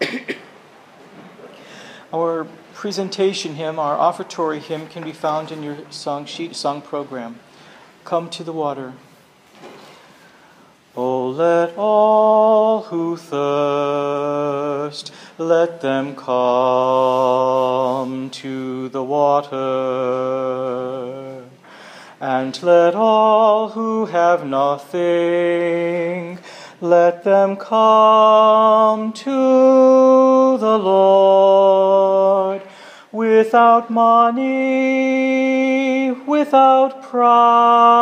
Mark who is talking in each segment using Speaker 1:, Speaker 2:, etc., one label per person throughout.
Speaker 1: Our presentation hymn, our offertory hymn, can be found in your song sheet, song program. Come to the water. Oh, let all who thirst, let them come to the water. And let all who have nothing, let them come to the Lord without money, without price.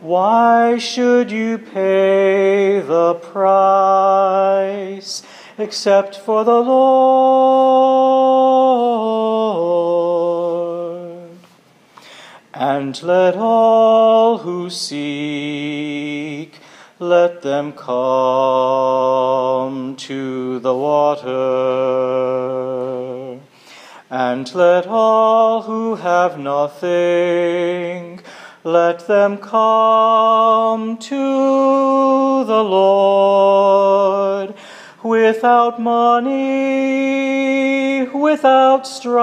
Speaker 1: Why should you pay the price except for the Lord? And let all who seek, let them come to the water. And let all who have nothing, let them come to the Lord without money, without strife.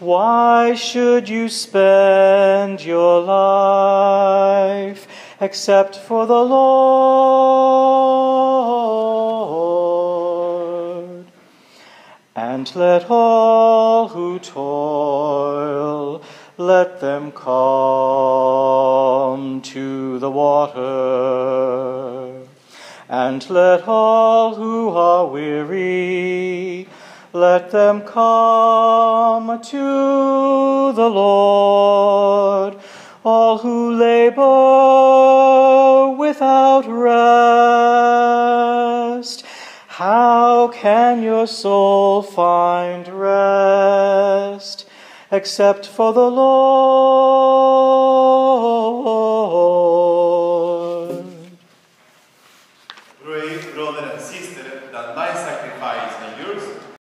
Speaker 1: Why should you spend your life except for the Lord? And let all who toil, let them come to the water. And let all who are weary, let them come to the Lord. All who labor how can your soul find rest except for the Lord?
Speaker 2: Great brother and sister, that my